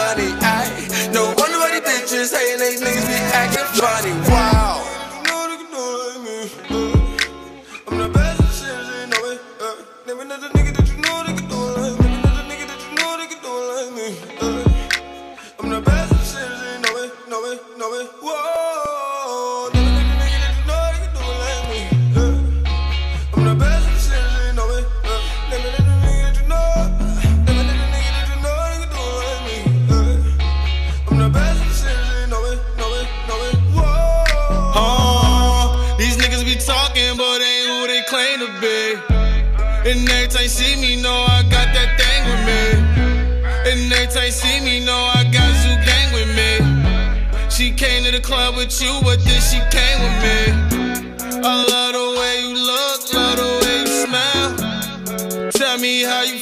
money. I no wonder why these bitches hating they niggas be acting funny. Wow. I'm the best shit, you know it. Uh. Never another nigga that talking, but ain't who they claim to be. And every time see me, know I got that thing with me. And every time see me, know I got Zoo Gang with me. She came to the club with you, but then she came with me. I love the way you look, love the way you smell. Tell me how you